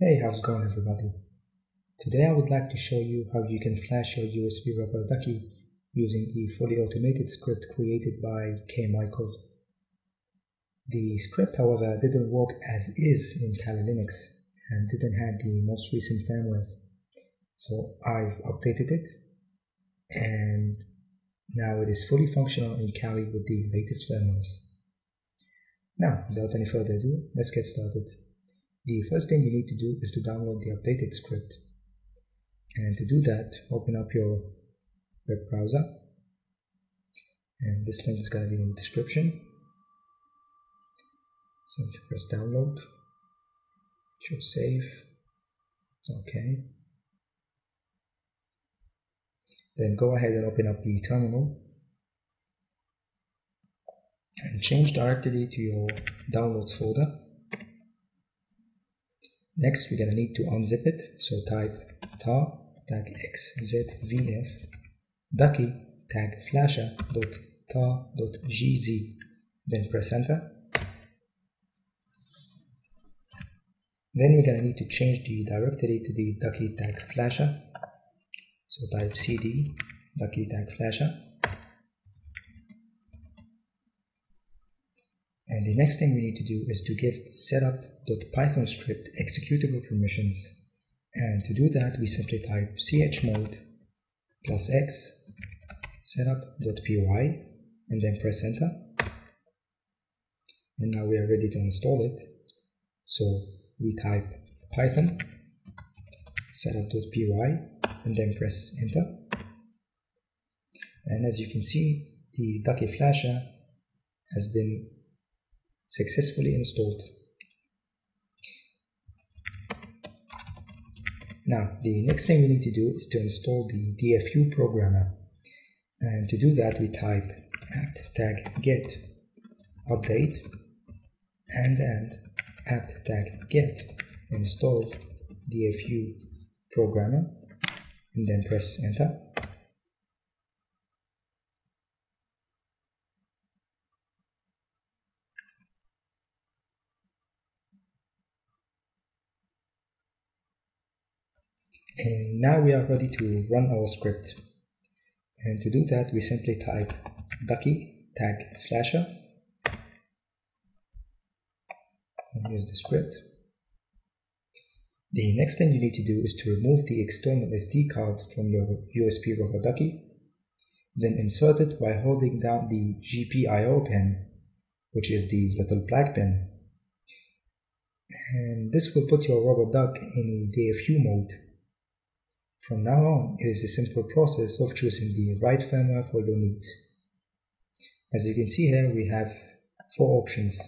Hey, how's it going everybody? Today I would like to show you how you can flash your USB rubber ducky using a fully automated script created by K. Michael. The script, however, didn't work as is in Kali Linux and didn't have the most recent firmwares. So I've updated it and now it is fully functional in Kali with the latest firmwares. Now, without any further ado, let's get started. The first thing you need to do is to download the updated script. And to do that, open up your web browser. And this link is going to be in the description. Simply press download. Show save. Okay. Then go ahead and open up the terminal and change directly to your downloads folder. Next, we're gonna need to unzip it. So type tar tag xzvf ducky tag flasher dot tar dot gz. Then press enter. Then we're gonna need to change the directory to the ducky tag flasher. So type cd ducky tag flasher And the next thing we need to do is to give setup.python script executable permissions. And to do that, we simply type chmod plus x setup.py and then press enter. And now we are ready to install it. So we type python setup.py and then press enter. And as you can see, the Ducky Flasher has been successfully installed. Now, the next thing we need to do is to install the DFU programmer. And to do that, we type apt tag get update and and apt tag get install DFU programmer and then press enter. And now we are ready to run our script. And to do that, we simply type ducky tag flasher. And here's the script. The next thing you need to do is to remove the external SD card from your USB rubber ducky. Then insert it by holding down the GPIO pin, which is the little black pin. And this will put your rubber duck in a DFU mode from now on, it is a simple process of choosing the right firmware for your needs. As you can see here, we have four options.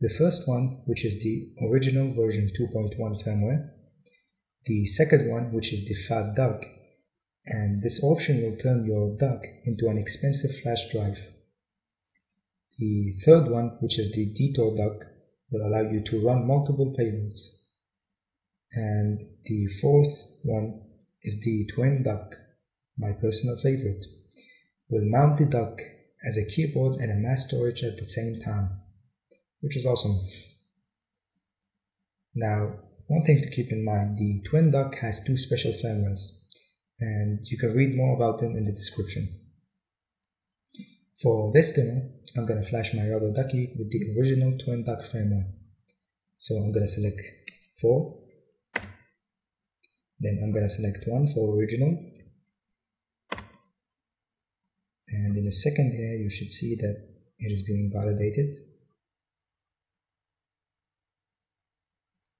The first one, which is the original version 2.1 firmware. The second one, which is the Fat Duck, and this option will turn your duck into an expensive flash drive. The third one, which is the Detour Duck, will allow you to run multiple payloads. And the fourth one, is the twin duck, my personal favorite. We'll mount the duck as a keyboard and a mass storage at the same time, which is awesome. Now, one thing to keep in mind, the twin duck has two special firmwares, and you can read more about them in the description. For this demo, I'm to flash my rubber ducky with the original twin duck firmware. So I'm to select 4, then I'm gonna select one for original. And in a second here you should see that it is being validated.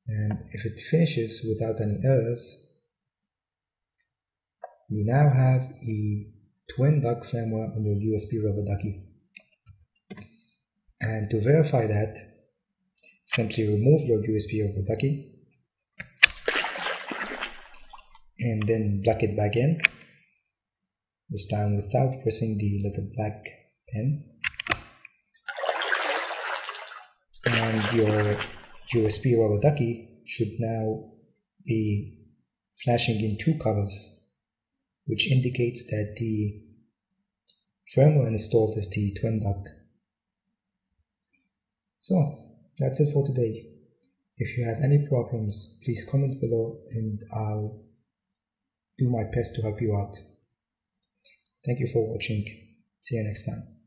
And if it finishes without any errors you now have a twin duck firmware on your USB rubber ducky. And to verify that simply remove your USB rubber ducky and then plug it back in. This time without pressing the little black pin and your USB rubber ducky should now be flashing in two colors which indicates that the firmware installed is the twin duck so that's it for today. If you have any problems, please comment below and I'll do my best to help you out. Thank you for watching. See you next time.